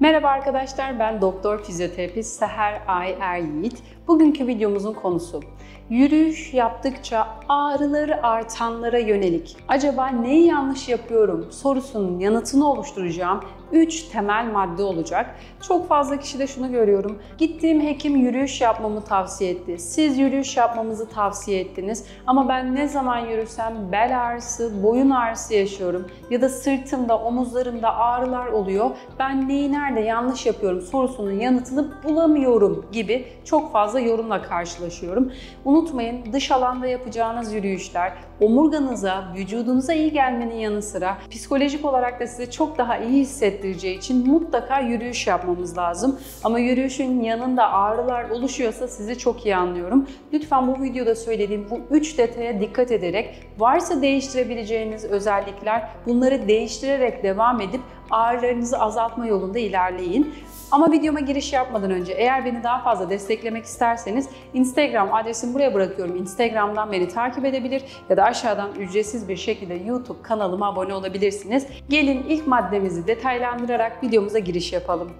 Merhaba arkadaşlar, ben doktor fizyoterapist Seher Ay Er Yiğit. Bugünkü videomuzun konusu yürüyüş yaptıkça ağrıları artanlara yönelik acaba neyi yanlış yapıyorum sorusunun yanıtını oluşturacağım 3 temel madde olacak. Çok fazla kişide şunu görüyorum. Gittiğim hekim yürüyüş yapmamı tavsiye etti. Siz yürüyüş yapmamızı tavsiye ettiniz. Ama ben ne zaman yürüsem bel ağrısı, boyun ağrısı yaşıyorum. Ya da sırtımda, omuzlarımda ağrılar oluyor. Ben neyi nerede yanlış yapıyorum sorusunun yanıtını bulamıyorum gibi çok fazla yorumla karşılaşıyorum. Unutmayın dış alanda yapacağınız yürüyüşler omurganıza, vücudunuza iyi gelmenin yanı sıra psikolojik olarak da size çok daha iyi hissettireceği için mutlaka yürüyüş yapmamız lazım. Ama yürüyüşün yanında ağrılar oluşuyorsa sizi çok iyi anlıyorum. Lütfen bu videoda söylediğim bu 3 detaya dikkat ederek varsa değiştirebileceğiniz özellikler bunları değiştirerek devam edip ağrılarınızı azaltma yolunda ilerleyin. Ama videoma giriş yapmadan önce eğer beni daha fazla desteklemek isterseniz Instagram adresimi buraya bırakıyorum. Instagram'dan beni takip edebilir ya da aşağıdan ücretsiz bir şekilde YouTube kanalıma abone olabilirsiniz. Gelin ilk maddemizi detaylandırarak videomuza giriş yapalım.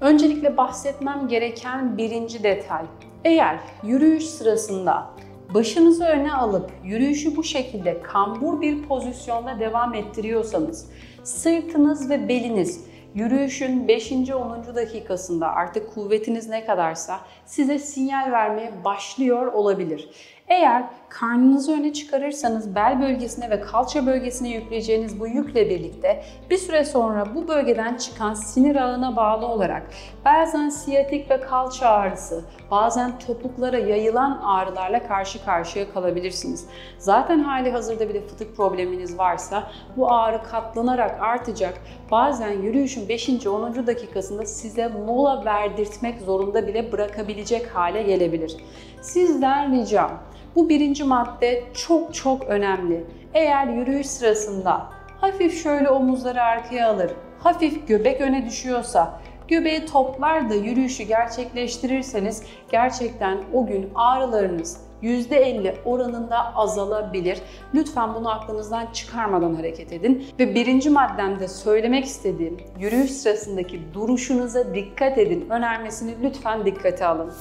Öncelikle bahsetmem gereken birinci detay. Eğer yürüyüş sırasında başınızı öne alıp yürüyüşü bu şekilde kambur bir pozisyonda devam ettiriyorsanız, sırtınız ve beliniz Yürüyüşün 5. 10. dakikasında artık kuvvetiniz ne kadarsa size sinyal vermeye başlıyor olabilir. Eğer karnınızı öne çıkarırsanız bel bölgesine ve kalça bölgesine yükleyeceğiniz bu yükle birlikte bir süre sonra bu bölgeden çıkan sinir ağına bağlı olarak bazen siyatik ve kalça ağrısı, bazen topuklara yayılan ağrılarla karşı karşıya kalabilirsiniz. Zaten hali hazırda bir de fıtık probleminiz varsa bu ağrı katlanarak artacak. Bazen yürüyüşün 5. 10. dakikasında size mola verdirtmek zorunda bile bırakabilecek hale gelebilir. Sizden ricam bu birinci madde çok çok önemli. Eğer yürüyüş sırasında hafif şöyle omuzları arkaya alır, hafif göbek öne düşüyorsa, göbeği toplar da yürüyüşü gerçekleştirirseniz gerçekten o gün ağrılarınız %50 oranında azalabilir. Lütfen bunu aklınızdan çıkarmadan hareket edin. Ve birinci maddemde söylemek istediğim yürüyüş sırasındaki duruşunuza dikkat edin önermesini lütfen dikkate alın.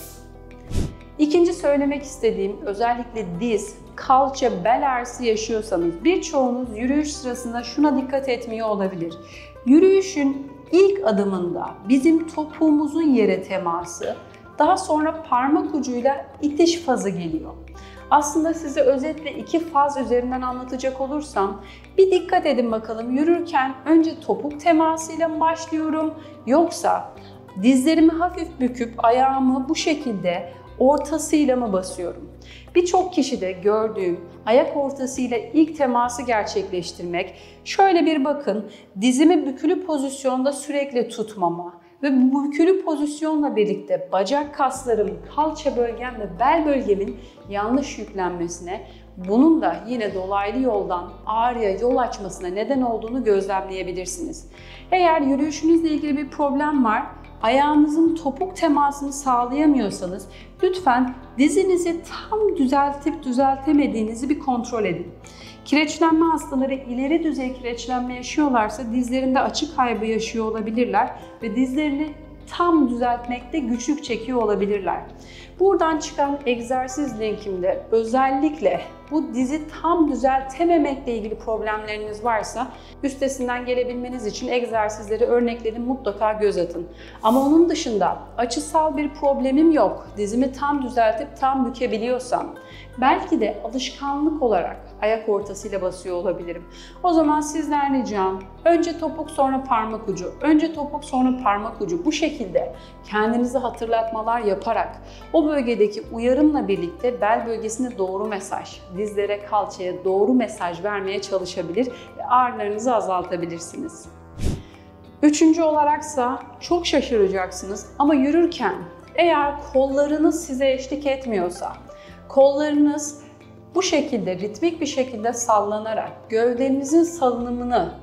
İkinci söylemek istediğim özellikle diz, kalça, bel ağrısı yaşıyorsanız birçoğunuz yürüyüş sırasında şuna dikkat etmiyor olabilir. Yürüyüşün ilk adımında bizim topuğumuzun yere teması, daha sonra parmak ucuyla itiş fazı geliyor. Aslında size özetle iki faz üzerinden anlatacak olursam bir dikkat edin bakalım yürürken önce topuk temasıyla mı başlıyorum yoksa dizlerimi hafif büküp ayağımı bu şekilde ortasıyla mı basıyorum? Birçok kişide gördüğüm ayak ortasıyla ilk teması gerçekleştirmek, şöyle bir bakın, dizimi bükülü pozisyonda sürekli tutmama ve bu bükülü pozisyonla birlikte bacak kaslarım, kalça bölgem ve bel bölgemin yanlış yüklenmesine, bunun da yine dolaylı yoldan ağrıya yol açmasına neden olduğunu gözlemleyebilirsiniz. Eğer yürüyüşünüzle ilgili bir problem var, ayağınızın topuk temasını sağlayamıyorsanız lütfen dizinizi tam düzeltip düzeltemediğinizi bir kontrol edin. Kireçlenme hastaları ileri düzey kireçlenme yaşıyorlarsa dizlerinde açık kaybı yaşıyor olabilirler ve dizlerini tam düzeltmekte güçlük çekiyor olabilirler. Buradan çıkan egzersiz linkimde özellikle bu dizi tam düzeltememekle ilgili problemleriniz varsa üstesinden gelebilmeniz için egzersizleri, örnekleri mutlaka göz atın. Ama onun dışında açısal bir problemim yok. Dizimi tam düzeltip tam bükebiliyorsam belki de alışkanlık olarak ayak ortasıyla basıyor olabilirim. O zaman sizden ricam önce topuk sonra parmak ucu, önce topuk sonra parmak ucu bu şekilde kendinize hatırlatmalar yaparak o bölgedeki uyarımla birlikte bel bölgesine doğru mesaj, dizlere, kalçaya doğru mesaj vermeye çalışabilir ve ağrılarınızı azaltabilirsiniz. Üçüncü olaraksa çok şaşıracaksınız ama yürürken eğer kollarınız size eşlik etmiyorsa, kollarınız bu şekilde ritmik bir şekilde sallanarak gövdenizin salınımını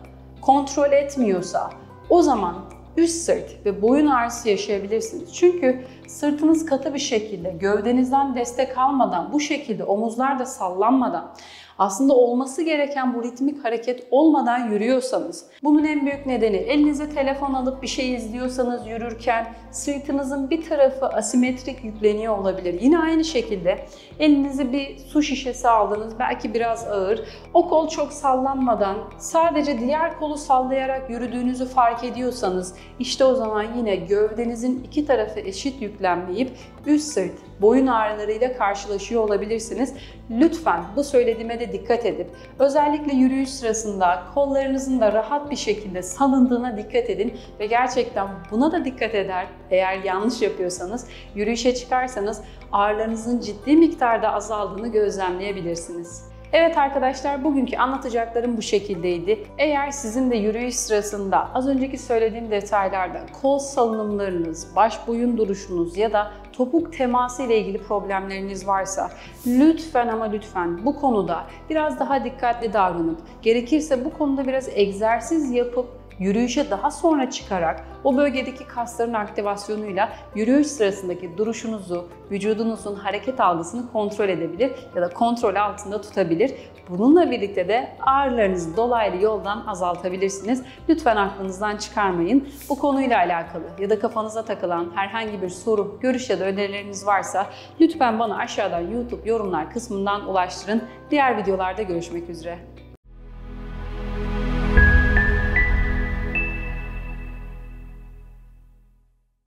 kontrol etmiyorsa o zaman üst sırt ve boyun ağrısı yaşayabilirsiniz. Çünkü sırtınız katı bir şekilde gövdenizden destek almadan bu şekilde omuzlar da sallanmadan Aslında olması gereken bu ritmik hareket olmadan yürüyorsanız, bunun en büyük nedeni elinize telefon alıp bir şey izliyorsanız yürürken sırtınızın bir tarafı asimetrik yükleniyor olabilir. Yine aynı şekilde elinize bir su şişesi aldınız, belki biraz ağır. O kol çok sallanmadan sadece diğer kolu sallayarak yürüdüğünüzü fark ediyorsanız işte o zaman yine gövdenizin iki tarafı eşit yüklenmeyip üst sırt, boyun ağrılarıyla karşılaşıyor olabilirsiniz. Lütfen bu söylediğime de dikkat edip özellikle yürüyüş sırasında kollarınızın da rahat bir şekilde salındığına dikkat edin ve gerçekten buna da dikkat eder. Eğer yanlış yapıyorsanız, yürüyüşe çıkarsanız ağrılarınızın ciddi miktarda azaldığını gözlemleyebilirsiniz. Evet arkadaşlar bugünkü anlatacaklarım bu şekildeydi. Eğer sizin de yürüyüş sırasında az önceki söylediğim detaylarda kol salınımlarınız, baş boyun duruşunuz ya da topuk teması ile ilgili problemleriniz varsa lütfen ama lütfen bu konuda biraz daha dikkatli davranıp gerekirse bu konuda biraz egzersiz yapıp yürüyüşe daha sonra çıkarak o bölgedeki kasların aktivasyonuyla yürüyüş sırasındaki duruşunuzu, vücudunuzun hareket algısını kontrol edebilir ya da kontrol altında tutabilir. Bununla birlikte de ağrılarınızı dolaylı yoldan azaltabilirsiniz. Lütfen aklınızdan çıkarmayın. Bu konuyla alakalı ya da kafanıza takılan herhangi bir soru, görüş ya da önerileriniz varsa lütfen bana aşağıdan YouTube yorumlar kısmından ulaştırın. Diğer videolarda görüşmek üzere.